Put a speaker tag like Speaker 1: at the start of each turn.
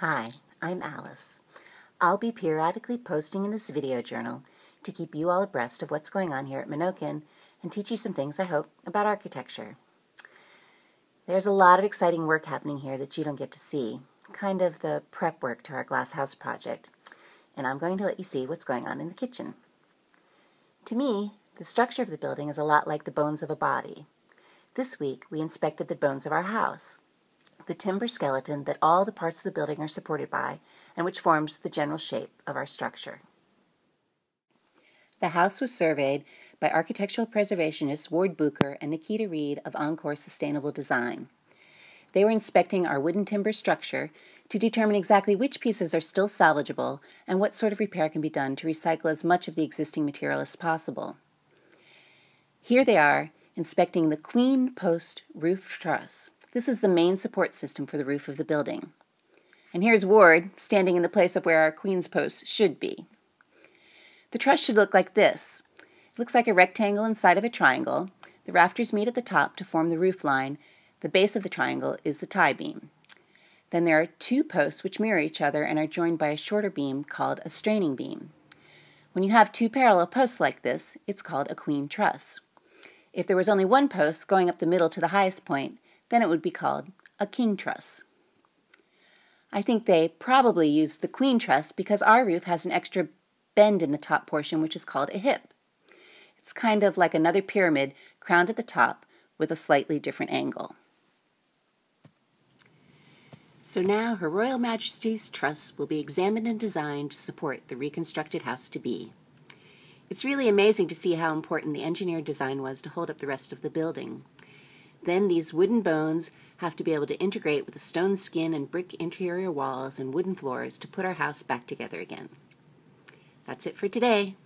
Speaker 1: Hi, I'm Alice. I'll be periodically posting in this video journal to keep you all abreast of what's going on here at Menokin and teach you some things, I hope, about architecture. There's a lot of exciting work happening here that you don't get to see, kind of the prep work to our glass house project, and I'm going to let you see what's going on in the kitchen. To me, the structure of the building is a lot like the bones of a body. This week, we inspected the bones of our house the timber skeleton that all the parts of the building are supported by and which forms the general shape of our structure. The house was surveyed by architectural preservationists Ward Bucher and Nikita Reed of Encore Sustainable Design. They were inspecting our wooden timber structure to determine exactly which pieces are still salvageable and what sort of repair can be done to recycle as much of the existing material as possible. Here they are inspecting the Queen Post roof truss. This is the main support system for the roof of the building. And here's Ward standing in the place of where our Queen's post should be. The truss should look like this. It looks like a rectangle inside of a triangle. The rafters meet at the top to form the roof line. The base of the triangle is the tie beam. Then there are two posts which mirror each other and are joined by a shorter beam called a straining beam. When you have two parallel posts like this, it's called a queen truss. If there was only one post going up the middle to the highest point, then it would be called a king truss. I think they probably used the queen truss because our roof has an extra bend in the top portion which is called a hip. It's kind of like another pyramid crowned at the top with a slightly different angle. So now Her Royal Majesty's Truss will be examined and designed to support the reconstructed house to be. It's really amazing to see how important the engineered design was to hold up the rest of the building. Then these wooden bones have to be able to integrate with the stone skin and brick interior walls and wooden floors to put our house back together again. That's it for today.